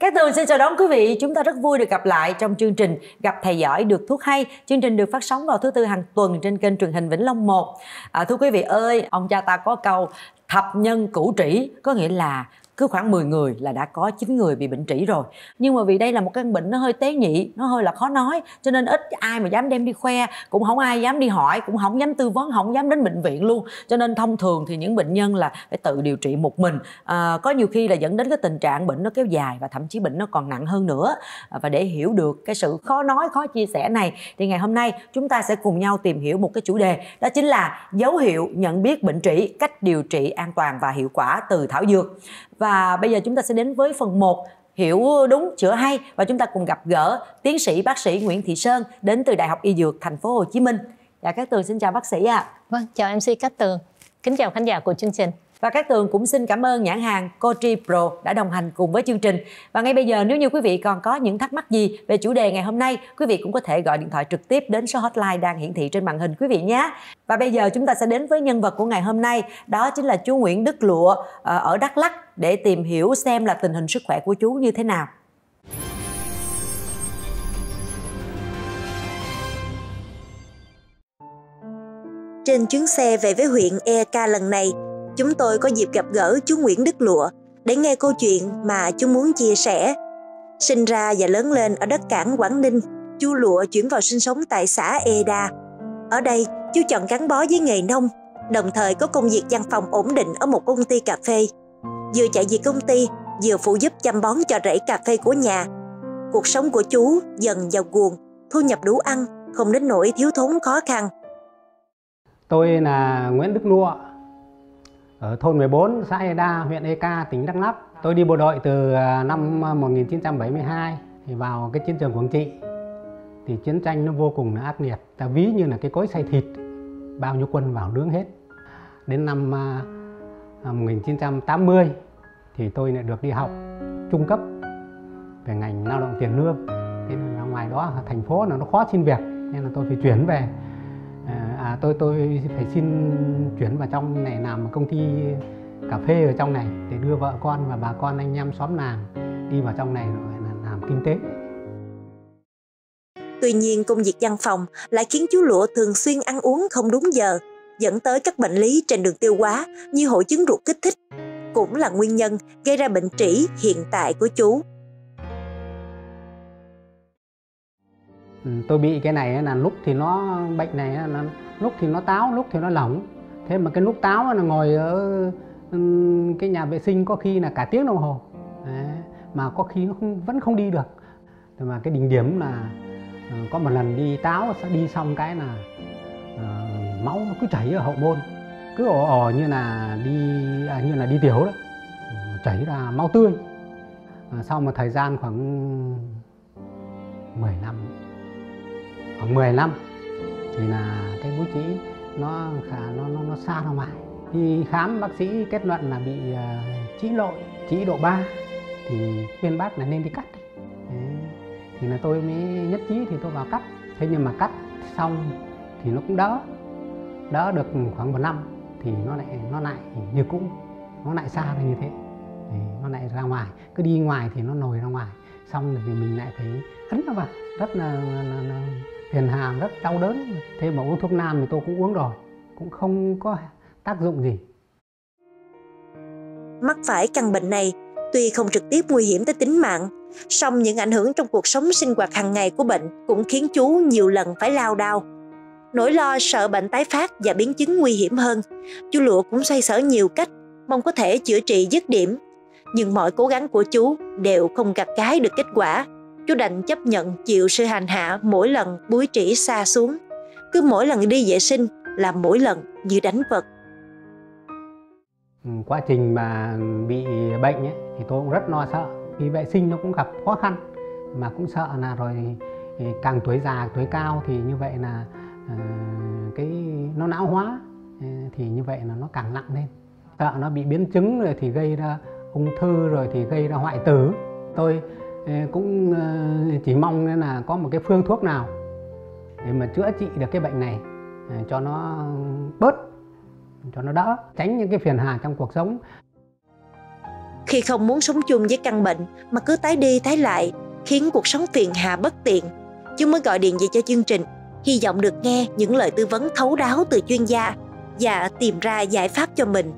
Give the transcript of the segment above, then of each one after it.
Các tường xin chào đón quý vị, chúng ta rất vui được gặp lại trong chương trình Gặp Thầy Giỏi được thuốc hay. Chương trình được phát sóng vào thứ tư hàng tuần trên kênh truyền hình Vĩnh Long 1. À, thưa quý vị ơi, ông cha ta có câu thập nhân cũ trĩ, có nghĩa là cứ khoảng 10 người là đã có 9 người bị bệnh trĩ rồi. Nhưng mà vì đây là một căn bệnh nó hơi tế nhị nó hơi là khó nói cho nên ít ai mà dám đem đi khoe cũng không ai dám đi hỏi cũng không dám tư vấn không dám đến bệnh viện luôn. Cho nên thông thường thì những bệnh nhân là phải tự điều trị một mình. À, có nhiều khi là dẫn đến cái tình trạng bệnh nó kéo dài và thậm chí bệnh nó còn nặng hơn nữa. À, và để hiểu được cái sự khó nói khó chia sẻ này thì ngày hôm nay chúng ta sẽ cùng nhau tìm hiểu một cái chủ đề đó chính là dấu hiệu nhận biết bệnh trĩ cách điều trị an toàn và hiệu quả từ thảo dược và bây giờ chúng ta sẽ đến với phần 1 hiểu đúng chữa hay và chúng ta cùng gặp gỡ tiến sĩ bác sĩ Nguyễn Thị Sơn đến từ Đại học Y Dược Thành phố Hồ Chí Minh. Dạ các Tường xin chào bác sĩ ạ. À. Vâng, chào MC Cát Tường. Kính chào khán giả của chương trình. Và các tường cũng xin cảm ơn nhãn hàng Cochi Pro đã đồng hành cùng với chương trình. Và ngay bây giờ nếu như quý vị còn có những thắc mắc gì về chủ đề ngày hôm nay, quý vị cũng có thể gọi điện thoại trực tiếp đến số hotline đang hiển thị trên màn hình quý vị nhé. Và bây giờ chúng ta sẽ đến với nhân vật của ngày hôm nay, đó chính là chú Nguyễn Đức Lụa ờ, ở Đắk Lắk để tìm hiểu xem là tình hình sức khỏe của chú như thế nào. Trên chuyến xe về với huyện Eka lần này, chúng tôi có dịp gặp gỡ chú Nguyễn Đức Lụa để nghe câu chuyện mà chú muốn chia sẻ. Sinh ra và lớn lên ở đất cảng Quảng Ninh, chú Lụa chuyển vào sinh sống tại xã Eda. Ở đây, chú chọn gắn bó với nghề nông, đồng thời có công việc văn phòng ổn định ở một công ty cà phê. Vừa chạy việc công ty, vừa phụ giúp chăm bón cho rẫy cà phê của nhà. Cuộc sống của chú dần vào guồng, thu nhập đủ ăn, không đến nỗi thiếu thốn khó khăn. Tôi là Nguyễn Đức Lụa, ở thôn 14 xã Eda, huyện Eka, tỉnh Đắk Lắk. Tôi đi bộ đội từ à, năm à, 1972 thì vào cái chiến trường Quảng Trị thì chiến tranh nó vô cùng là ác liệt. Ta ví như là cái cối xay thịt, bao nhiêu quân vào nướng hết. Đến năm à, 1980 thì tôi lại được đi học trung cấp về ngành lao động tiền lương. Thế là ngoài đó thành phố là nó khó xin việc nên là tôi phải chuyển về tôi tôi phải xin chuyển vào trong này làm công ty cà phê ở trong này để đưa vợ con và bà con anh em xóm làng đi vào trong này rồi là làm kinh tế Tuy nhiên công việc văn phòng lại khiến chú Lụa thường xuyên ăn uống không đúng giờ, dẫn tới các bệnh lý trên đường tiêu hóa như hội chứng ruột kích thích, cũng là nguyên nhân gây ra bệnh trĩ hiện tại của chú. Ừ, tôi bị cái này là lúc thì nó bệnh này là lúc thì nó táo lúc thì nó lỏng. Thế mà cái lúc táo là ngồi ở cái nhà vệ sinh có khi là cả tiếng đồng hồ. Đấy. mà có khi nó không, vẫn không đi được. Thế mà cái đỉnh điểm là ờ, có một lần đi táo đi xong cái là uh, máu nó cứ chảy ở hậu môn. Cứ ồ ồ như là đi à, như là đi tiểu đó. Ờ, chảy ra máu tươi. À, sau một thời gian khoảng 10 năm khoảng 10 năm thì là cái mũi chỉ nó khả nó nó nó xa ra ngoài khi khám bác sĩ kết luận là bị ờ, uh, trĩ lội trĩ độ 3 thì khuyên bác là nên đi cắt Đấy. thì là tôi mới nhất trí thì tôi vào cắt. Thế nhưng mà cắt xong thì nó cũng đỡ. Đỡ được khoảng một năm thì nó lại nó lại như cũ. Nó lại xa ra như thế. Thì nó lại ra ngoài. Cứ đi ngoài thì nó nổi ra ngoài. Xong thì mình lại phải ấn nó vào. Rất là, là, là, là phiền hà rất đau đớn. Thế mà uống thuốc nam thì tôi cũng uống rồi, cũng không có tác dụng gì. Mắc phải căn bệnh này, tuy không trực tiếp nguy hiểm tới tính mạng, song những ảnh hưởng trong cuộc sống sinh hoạt hàng ngày của bệnh cũng khiến chú nhiều lần phải lao đao. Nỗi lo sợ bệnh tái phát và biến chứng nguy hiểm hơn, chú lụa cũng xoay sở nhiều cách, mong có thể chữa trị dứt điểm. Nhưng mọi cố gắng của chú đều không gặt cái được kết quả chú đành chấp nhận chịu sự hành hạ mỗi lần búi trĩ xa xuống. Cứ mỗi lần đi vệ sinh là mỗi lần như đánh vật. Ừ, quá trình mà bị bệnh ấy, thì tôi cũng rất lo sợ. Vì vệ sinh nó cũng gặp khó khăn. Mà cũng sợ là rồi càng tuổi già, tuổi cao thì như vậy là uh, cái nó não hóa ờ, thì như vậy là nó càng nặng lên. Sợ nó bị biến chứng rồi thì gây ra ung thư rồi thì gây ra hoại tử. Tôi cũng ờ, chỉ mong là có một cái phương thuốc nào để mà chữa trị được cái bệnh này ờ, cho nó bớt, cho nó đỡ, tránh những cái phiền hà trong cuộc sống. Khi không muốn sống chung với căn bệnh mà cứ tái đi tái lại khiến cuộc sống phiền hà bất tiện, chúng mới gọi điện về cho chương trình, hy vọng được nghe những lời tư vấn thấu đáo từ chuyên gia và tìm ra giải pháp cho mình.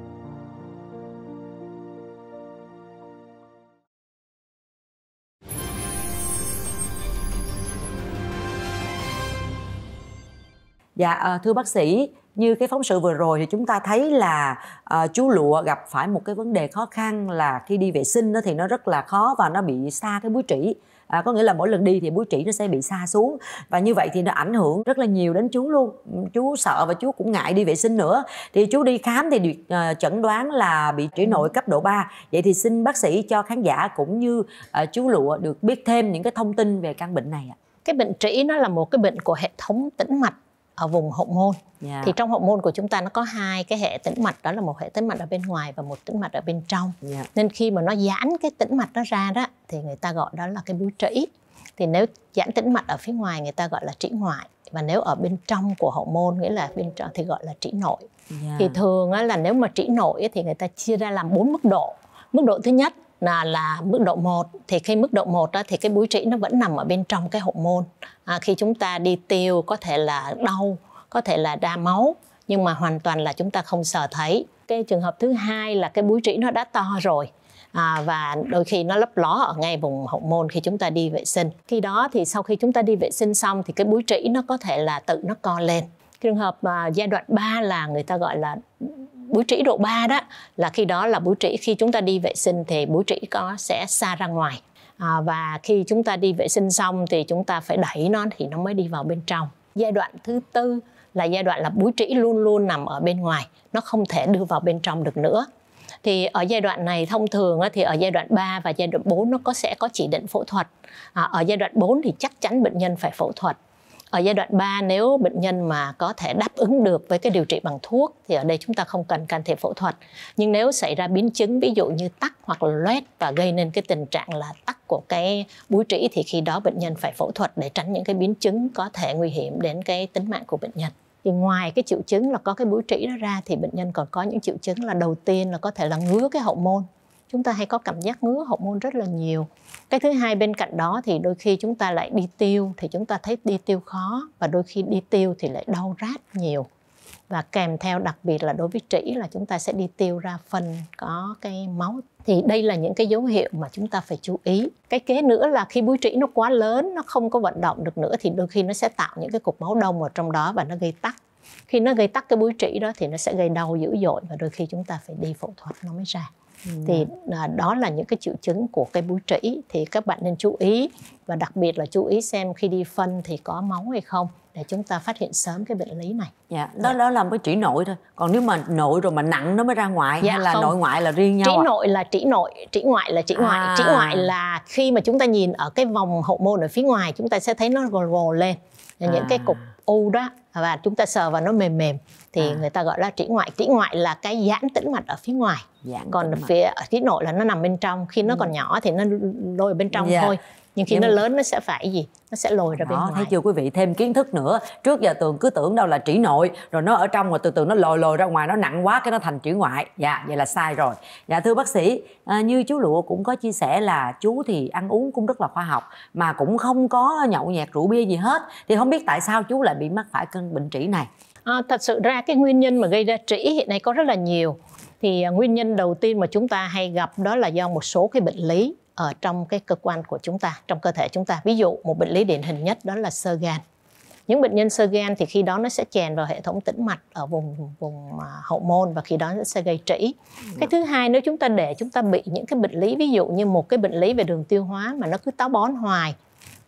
Dạ ờ, thưa bác sĩ, như cái phóng sự vừa rồi thì chúng ta thấy là uh, chú lụa gặp phải một cái vấn đề khó khăn là khi đi vệ sinh đó thì nó rất là khó và nó bị xa cái búi trĩ. À, có nghĩa là mỗi lần đi thì búi trĩ nó sẽ bị xa xuống và như vậy thì nó ảnh hưởng rất là nhiều đến chú luôn. Chú sợ và chú cũng ngại đi vệ sinh nữa. Thì chú đi khám thì được uh, chẩn đoán là bị trĩ nội cấp độ 3 vậy thì xin bác sĩ cho khán giả cũng như uh, chú lụa được biết thêm những cái thông tin về căn bệnh này ạ. Cái bệnh trĩ nó là một cái bệnh của hệ thống tĩnh mạch ở vùng hậu môn yeah. thì trong hậu môn của chúng ta nó có hai cái hệ tĩnh mạch đó là một hệ tĩnh mạch ở bên ngoài và một tĩnh mạch ở bên trong yeah. nên khi mà nó giãn cái tĩnh mạch đó ra đó thì người ta gọi đó là cái búi trĩ thì nếu giãn tĩnh mạch ở phía ngoài người ta gọi là trĩ ngoại và nếu ở bên trong của hậu môn nghĩa là bên trong thì gọi là trĩ nội yeah. thì thường là nếu mà trĩ nội thì người ta chia ra làm bốn mức độ mức độ thứ nhất là là mức độ 1 thì khi mức độ 1 đó, thì cái búi trĩ nó vẫn nằm ở bên trong cái hậu môn à, khi chúng ta đi tiêu có thể là đau có thể là đa máu nhưng mà hoàn toàn là chúng ta không sờ thấy. Cái trường hợp thứ hai là cái búi trĩ nó đã to rồi à, và đôi khi nó lấp ló ở ngay vùng hậu môn khi chúng ta đi vệ sinh. Khi đó thì sau khi chúng ta đi vệ sinh xong thì cái búi trĩ nó có thể là tự nó co lên. Trường hợp à, giai đoạn 3 là người ta gọi là búi trĩ độ 3 đó là khi đó là búi trĩ khi chúng ta đi vệ sinh thì búi trĩ có sẽ xa ra ngoài. À, và khi chúng ta đi vệ sinh xong thì chúng ta phải đẩy nó thì nó mới đi vào bên trong. Giai đoạn thứ tư là giai đoạn là búi trĩ luôn luôn nằm ở bên ngoài nó không thể đưa vào bên trong được nữa. Thì ở giai đoạn này thông thường thì ở giai đoạn 3 và giai đoạn 4 nó có sẽ có chỉ định phẫu thuật. À, ở giai đoạn 4 thì chắc chắn bệnh nhân phải phẫu thuật ở giai đoạn 3 nếu bệnh nhân mà có thể đáp ứng được với cái điều trị bằng thuốc thì ở đây chúng ta không cần can thiệp phẫu thuật. Nhưng nếu xảy ra biến chứng, ví dụ như tắc hoặc là loét và gây nên cái tình trạng là tắc của cái búi trĩ thì khi đó bệnh nhân phải phẫu thuật để tránh những cái biến chứng có thể nguy hiểm đến cái tính mạng của bệnh nhân thì ngoài cái triệu chứng là có cái búi trĩ đó ra thì bệnh nhân còn có những triệu chứng là đầu tiên là có thể là ngứa cái hậu môn chúng ta hay có cảm giác ngứa hậu môn rất là nhiều. Cái thứ hai bên cạnh đó thì đôi khi chúng ta lại đi tiêu thì chúng ta thấy đi tiêu khó và đôi khi đi tiêu thì lại đau rát nhiều. Và kèm theo đặc biệt là đối với trĩ là chúng ta sẽ đi tiêu ra phần có cái máu. Thì đây là những cái dấu hiệu mà chúng ta phải chú ý. Cái kế nữa là khi búi trĩ nó quá lớn, nó không có vận động được nữa thì đôi khi nó sẽ tạo những cái cục máu đông ở trong đó và nó gây tắc. Khi nó gây tắc cái búi trĩ đó thì nó sẽ gây đau dữ dội và đôi khi chúng ta phải đi phẫu thuật nó mới ra. Ừ. thì à, đó là những cái triệu chứng của cái búi trĩ thì các bạn nên chú ý và đặc biệt là chú ý xem khi đi phân thì có máu hay không để chúng ta phát hiện sớm cái bệnh lý này. Dạ, đó dạ. đó là cái trĩ nội thôi. Còn nếu mà nội rồi mà nặng nó mới ra ngoại dạ, hay là không. nội ngoại là riêng nhau? Trĩ à? nội là trĩ nội, trĩ ngoại là trĩ ngoại. À. Trĩ ngoại là khi mà chúng ta nhìn ở cái vòng hậu môn ở phía ngoài chúng ta sẽ thấy nó gồ gồ lên. À. Những cái cục u đó và chúng ta sờ vào nó mềm mềm thì à. người ta gọi là trĩ ngoại trĩ ngoại là cái giãn tĩnh mạch ở phía ngoài giãn còn phía ở trĩ nội là nó nằm bên trong khi nó ừ. còn nhỏ thì nó lôi bên trong yeah. Dạ. thôi nhưng khi nhưng... nó lớn nó sẽ phải gì? Nó sẽ lồi ra bên ngoài thấy chưa quý vị? Thêm kiến thức nữa. Trước giờ tường cứ tưởng đâu là trĩ nội rồi nó ở trong rồi từ từ nó lồi lồi ra ngoài nó nặng quá cái nó thành trĩ ngoại. Dạ vậy là sai rồi. Dạ thưa bác sĩ à, như chú lụa cũng có chia sẻ là chú thì ăn uống cũng rất là khoa học mà cũng không có nhậu nhẹt rượu bia gì hết. Thì không biết tại sao chú lại bị mắc phải cơn bệnh trĩ này? À, thật sự ra cái nguyên nhân mà gây ra trĩ hiện nay có rất là nhiều. Thì à, nguyên nhân đầu tiên mà chúng ta hay gặp đó là do một số cái bệnh lý ở trong cái cơ quan của chúng ta, trong cơ thể chúng ta. Ví dụ, một bệnh lý điển hình nhất đó là sơ gan. Những bệnh nhân sơ gan thì khi đó nó sẽ chèn vào hệ thống tĩnh mạch ở vùng vùng à, hậu môn và khi đó nó sẽ gây trĩ. Cái thứ hai, nếu chúng ta để chúng ta bị những cái bệnh lý, ví dụ như một cái bệnh lý về đường tiêu hóa mà nó cứ táo bón hoài,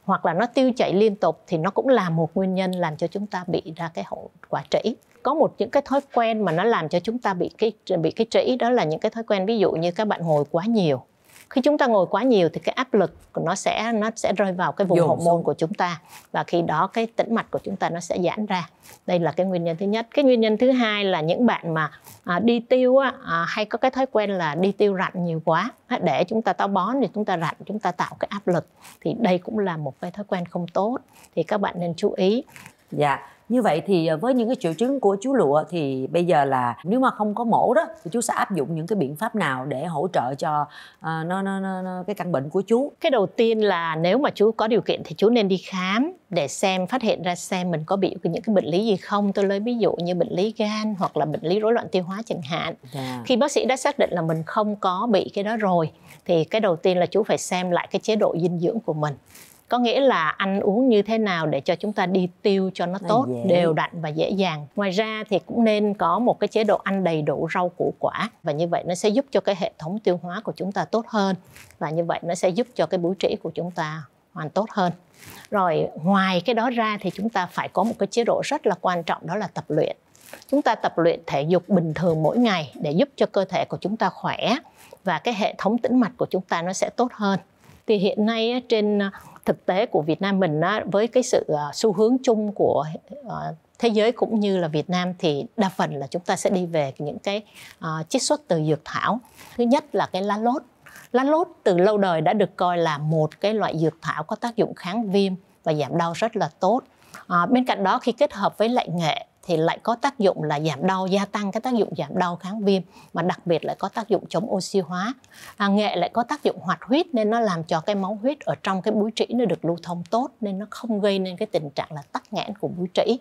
hoặc là nó tiêu chảy liên tục thì nó cũng là một nguyên nhân làm cho chúng ta bị ra cái hậu quả trĩ. Có một những cái thói quen mà nó làm cho chúng ta bị cái bị cái trĩ đó là những cái thói quen ví dụ như các bạn ngồi quá nhiều khi chúng ta ngồi quá nhiều thì cái áp lực của nó sẽ nó sẽ rơi vào cái vùng hậu môn của chúng ta. Và khi đó cái tĩnh mạch của chúng ta nó sẽ giãn ra. Đây là cái nguyên nhân thứ nhất. Cái nguyên nhân thứ hai là những bạn mà à, đi tiêu á, à, hay có cái thói quen là đi tiêu rặn nhiều quá để chúng ta táo bón thì chúng ta rặn chúng ta tạo cái áp lực thì đây cũng là một cái thói quen không tốt. Thì các bạn nên chú ý. Dạ như vậy thì ờ, với những cái triệu chứng của chú lụa thì bây giờ là nếu mà không có mổ đó thì chú sẽ áp dụng những cái biện pháp nào để hỗ trợ cho uh, nó, nó, nó, nó cái căn bệnh của chú cái đầu tiên là nếu mà chú có điều kiện thì chú nên đi khám để xem phát hiện ra xem mình có bị những cái bệnh lý gì không tôi lấy ví dụ như bệnh lý gan hoặc là bệnh lý rối loạn tiêu hóa chẳng hạn yeah. Dạ. khi bác sĩ đã xác định là mình không có bị cái đó rồi thì cái đầu tiên là chú phải xem lại cái chế độ dinh dưỡng của mình có nghĩa là ăn uống như thế nào để cho chúng ta đi tiêu cho nó tốt đều đặn và dễ dàng. Ngoài ra thì cũng nên có một cái chế độ ăn đầy đủ rau củ quả và như vậy nó sẽ giúp cho cái hệ thống tiêu hóa của chúng ta tốt hơn và như vậy nó sẽ giúp cho cái búi trĩ của chúng ta hoàn tốt hơn. Rồi ngoài cái đó ra thì chúng ta phải có một cái chế độ rất là quan trọng đó là tập luyện. Chúng ta tập luyện thể dục bình thường mỗi ngày để giúp cho cơ thể của chúng ta khỏe và cái hệ thống tĩnh mạch của chúng ta nó sẽ tốt hơn. Thì hiện nay trên thực tế của Việt Nam mình với cái sự ờ, xu hướng chung của ờ, thế giới cũng như là Việt Nam thì đa phần là chúng ta sẽ đi về những cái uh, chiết xuất từ dược thảo. Thứ nhất là cái lá lốt. Lá lốt từ lâu đời đã được coi là một cái loại dược thảo có tác dụng kháng viêm và giảm đau rất là tốt. À, bên cạnh đó khi kết hợp với lại nghệ thì lại có tác dụng là giảm đau gia tăng cái tác dụng giảm đau kháng viêm mà đặc biệt lại có tác dụng chống oxy hóa. À, nghệ lại có tác dụng hoạt huyết nên nó làm cho cái máu huyết ở trong cái búi trĩ nó được lưu thông tốt nên nó không gây nên cái tình trạng là tắc nghẽn của búi trĩ.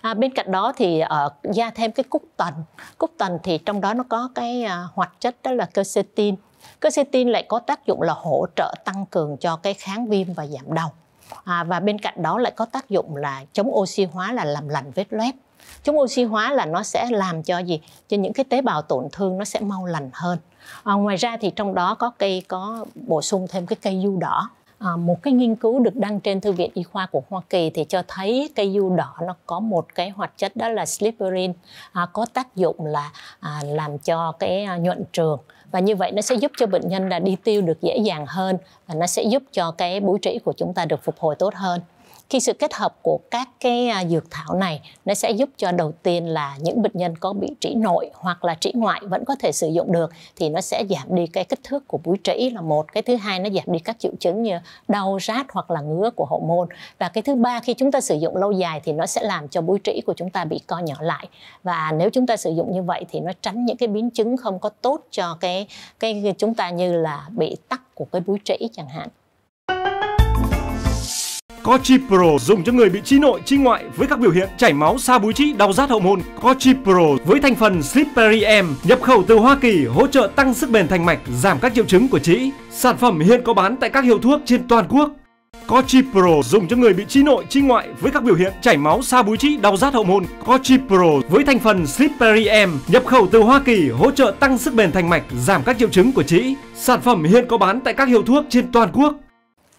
À, bên cạnh đó thì uh, gia thêm cái cúc tần cúc tần thì trong đó nó có cái uh, hoạt chất đó là quercetin. Quercetin lại có tác dụng là hỗ trợ tăng cường cho cái kháng viêm và giảm đau. À, và bên cạnh đó lại có tác dụng là chống oxy hóa là làm lành vết loét chống oxy hóa là nó sẽ làm cho gì? Cho những cái tế bào tổn thương nó sẽ mau lành hơn. À, ngoài ra thì trong đó có cây có bổ sung thêm cái cây du đỏ. À, một cái nghiên cứu được đăng trên thư viện y khoa của Hoa Kỳ thì cho thấy cây du đỏ nó có một cái hoạt chất đó là sliperin à, có tác dụng là à, làm cho cái à, nhuận trường. Và như vậy nó sẽ giúp cho bệnh nhân là đi tiêu được dễ dàng hơn và nó sẽ giúp cho cái búi trĩ của chúng ta được phục hồi tốt hơn khi sự kết hợp của các cái à, dược thảo này, nó sẽ giúp cho đầu tiên là những bệnh nhân có bị trĩ nội hoặc là trĩ ngoại vẫn có thể sử dụng được, thì nó sẽ giảm đi cái kích thước của búi trĩ là một. Cái thứ hai, nó giảm đi các triệu chứng như đau rát hoặc là ngứa của hậu môn. Và cái thứ ba, khi chúng ta sử dụng lâu dài thì nó sẽ làm cho búi trĩ của chúng ta bị co nhỏ lại. Và nếu chúng ta sử dụng như vậy thì nó tránh những cái biến chứng không có tốt cho cái cái chúng ta như là bị tắc của cái búi trĩ chẳng hạn. Cochi Pro dùng cho người bị chi nội, chi ngoại với các biểu hiện chảy máu, xa búi trĩ, đau rát hậu môn. Cochi Pro với thành phần Slippery M nhập khẩu từ Hoa Kỳ hỗ trợ tăng sức bền thành mạch, giảm các triệu chứng của trĩ. Sản phẩm hiện có bán tại các hiệu thuốc trên toàn quốc. Cochi Pro dùng cho người bị chi nội, chi ngoại với các biểu hiện chảy máu, xa búi trĩ, đau rát hậu môn. Cochi Pro với thành phần Slippery M nhập khẩu từ Hoa Kỳ hỗ trợ tăng sức bền thành mạch, giảm các triệu chứng của trĩ. Sản phẩm hiện có bán tại các hiệu thuốc trên toàn quốc.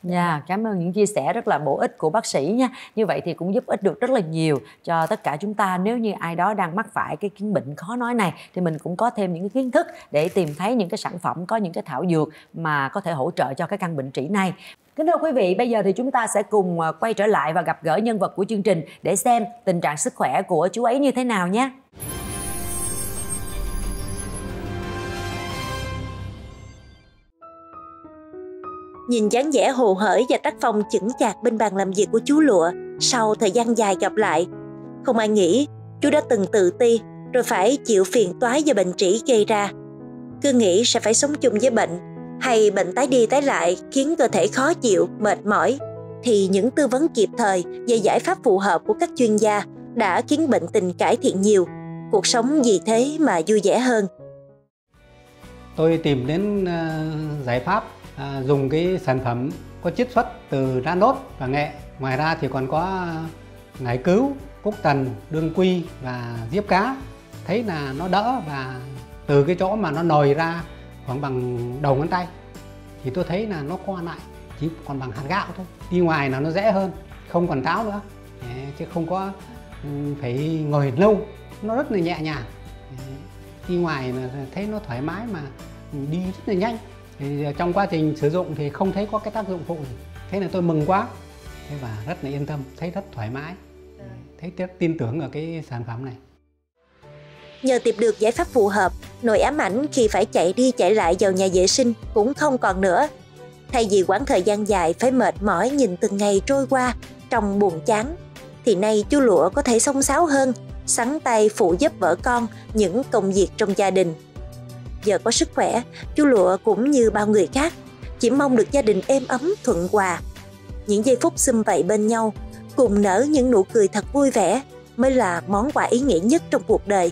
Dạ, yeah, cảm ơn những chia sẻ rất là bổ ích của bác sĩ nha. Như vậy thì cũng giúp ích được rất là nhiều cho tất cả chúng ta nếu như ai đó đang mắc phải cái chứng bệnh khó nói này thì mình cũng có thêm những cái kiến thức để tìm thấy những cái sản phẩm có những cái thảo dược mà có thể hỗ trợ cho cái căn bệnh trĩ này. Kính thưa quý vị, bây giờ thì chúng ta sẽ cùng ờ, quay trở lại và gặp gỡ nhân vật của chương trình để xem tình trạng sức khỏe của chú ấy như thế nào nhé. Nhìn dáng vẻ hồ hởi và tác phong chững chạc bên bàn làm việc của chú Lụa sau thời gian dài gặp lại. Không ai nghĩ chú đã từng tự ti rồi phải chịu phiền toái do bệnh trĩ gây ra. Cứ nghĩ sẽ phải sống chung với bệnh hay bệnh tái đi tái lại khiến cơ thể khó chịu, mệt mỏi thì những tư vấn kịp thời và giải pháp phù hợp của các chuyên gia đã khiến bệnh tình cải thiện nhiều. Cuộc sống vì thế mà vui vẻ hơn. Tôi tìm đến ờ, giải pháp à, dùng cái sản phẩm có chiết xuất từ đá nốt và nghệ. Ngoài ra thì còn có ngải cứu cúc tần đương quy và diếp cá. Thấy là nó đỡ và từ cái chỗ mà nó nồi ra khoảng bằng đầu ngón tay thì tôi thấy là nó qua lại chỉ còn bằng hạt gạo thôi. Đi ngoài là nó dễ hơn không còn táo nữa. Chứ không có ừ, phải ngồi lâu. Nó rất là nhẹ nhàng. Đi ngoài là thấy nó thoải mái mà đi rất là nhanh thì à, trong quá trình sử dụng thì không thấy có cái tác dụng phụ gì thế là tôi mừng quá thế và rất là yên tâm thấy rất thoải mái thấy rất tin tưởng ở cái sản phẩm này Nhờ tìm được giải pháp phù hợp, nỗi ám ảnh khi phải chạy đi chạy lại vào nhà vệ sinh cũng không còn nữa. Thay vì quãng thời gian dài phải mệt mỏi nhìn từng ngày trôi qua trong buồn chán, thì nay chú Lụa có thể xông xáo hơn, sắn tay phụ giúp vợ con những công việc trong gia đình. Giờ có sức khỏe, chú Lụa cũng như bao người khác, chỉ mong được gia đình êm ấm thuận hòa. Những giây phút xum vầy bên nhau, cùng nở những nụ cười thật vui vẻ mới là món quà ý nghĩa nhất trong cuộc đời.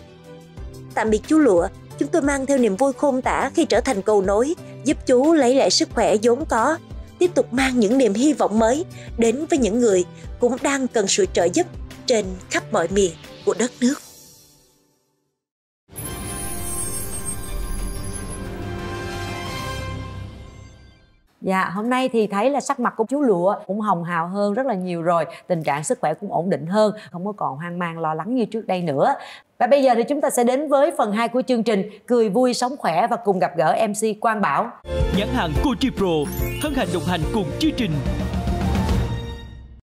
Tạm biệt chú Lụa, chúng tôi mang theo niềm vui khôn tả khi trở thành cầu nối, giúp chú lấy lại sức khỏe vốn có, tiếp tục mang những niềm hy vọng mới đến với những người cũng đang cần sự trợ giúp trên khắp mọi miền của đất nước. Dạ, hôm nay thì thấy là sắc mặt của chú Lụa cũng hồng hào hơn rất là nhiều rồi Tình trạng sức khỏe cũng ổn định hơn Không có còn hoang mang lo lắng như trước đây nữa. Và bây giờ thì chúng ta sẽ đến với phần 2 của chương trình Cười vui sống khỏe và cùng gặp gỡ MC Quang Bảo. Nhãn hàng Cochi Pro thân hành đồng hành cùng chương trình.